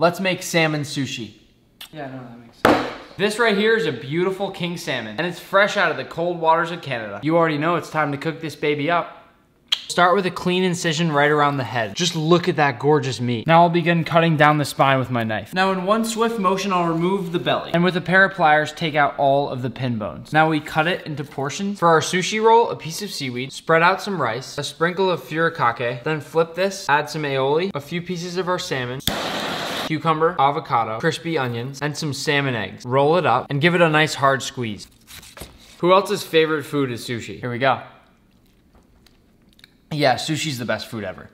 Let's make salmon sushi. Yeah, no, that makes sense. This right here is a beautiful king salmon, and it's fresh out of the cold waters of Canada. You already know it's time to cook this baby up. Start with a clean incision right around the head. Just look at that gorgeous meat. Now I'll begin cutting down the spine with my knife. Now in one swift motion, I'll remove the belly. And with a pair of pliers, take out all of the pin bones. Now we cut it into portions. For our sushi roll, a piece of seaweed, spread out some rice, a sprinkle of furikake, then flip this, add some aioli, a few pieces of our salmon, cucumber, avocado, crispy onions, and some salmon eggs. Roll it up and give it a nice hard squeeze. Who else's favorite food is sushi? Here we go. Yeah, sushi's the best food ever.